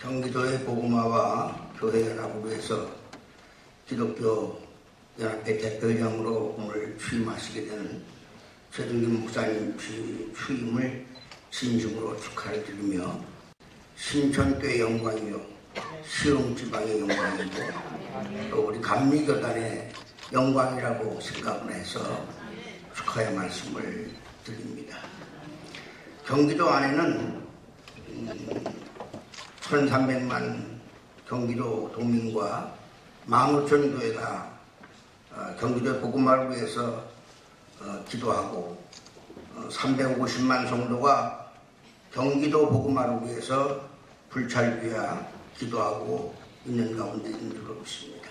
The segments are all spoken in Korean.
경기도의 보구마와 교회연합으로 해서 기독교 연합회 대표장으로 오늘 취임하시게 되는 최동균 목사님 취임을 진심으로 축하를 드리며 신천교의 영광이요 시흥지방의 영광이고 또 우리 감리교단의 영광이라고 생각을 해서 축하의 말씀을 드립니다. 경기도 안에는 1300만 경기도 도민과 15,000 교회가 어, 경기도 복음화를 위해서 어, 기도하고 350만 어, 성도가 경기도 복음화를 위해서 불찰교야 기도하고 있는 가운데 들어있습니다.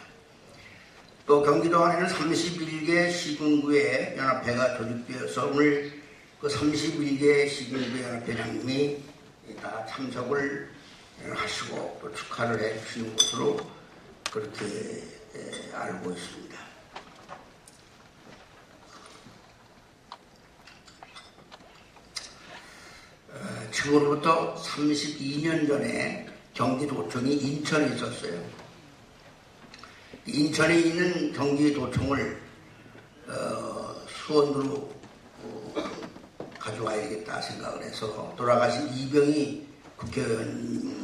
또 경기도 안에는 31개 시군구의 연합회가 조직되어서 오늘 그 31개 시군구 연합회장님이 다 참석을 하시고 또 축하를 해 주시는 것으로 그렇게 알고 있습니다. 어, 지금으로부터 32년 전에 경기도청이 인천에 있었어요. 인천에 있는 경기도청을 어, 수원으로 어, 가져와야겠다 생각을 해서 돌아가신 이병희 국회의원을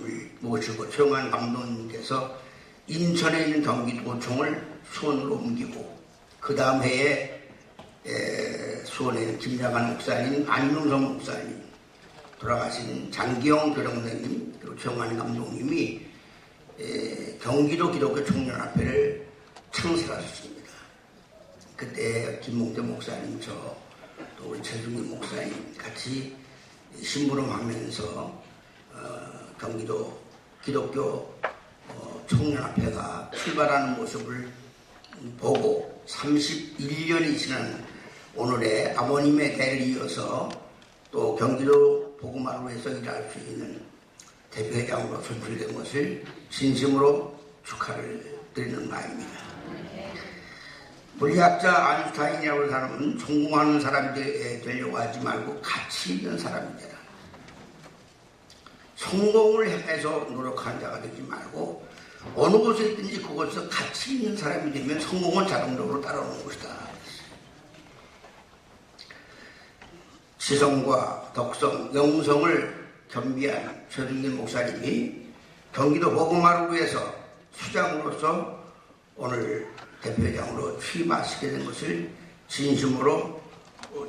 모시고 최영환 감독님께서 인천에 있는 경기도청을 수원으로 옮기고 그 다음 해에 수원에 있는 김장한 목사님, 안윤성 목사님, 돌아가신 장기영 교장선생님 그리고 최영환 감독님이 경기도 기독교 청년합회를 창설하셨습니다. 그때 김몽태 목사님 저 또 우리 최중희 목사님 같이 심부름하면서 어, 경기도 기독교 어, 청년합회가 출발하는 모습을 보고 31년이 지난 오늘의 아버님의 대를 이어서 또 경기도 해서 일할 수 있는 대표회장으로 선출된 것을 진심으로 축하를 드리는 바입니다. 물리학자 아인슈타인이라고 하는 사람은 성공하는 사람이 되려고 하지 말고 가치 있는 사람이 되라. 성공을 향해서 노력하는 자가 되지 말고 어느 곳에 있든지 그곳에서 가치 있는 사람이 되면 성공은 자동적으로 따라오는 것이다. 지성과 덕성, 영성을 겸비한 최준길 목사님이 경기도 복음화를 위해서 수장으로서 오늘 대표장으로 취임하시게 된 것을 진심으로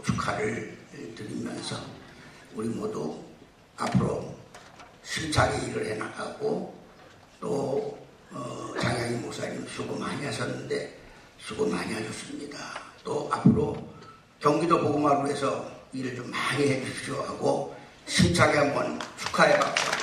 축하를 드리면서 우리 모두 앞으로 심차게 일을 해나가고 또 어, 장양희 목사님 수고 많이 하셨는데 수고 많이 하셨습니다. 또 앞으로 경기도 복음화로 해서 일을 좀 많이 해주십시오 하고 심차게 한번 축하해 박수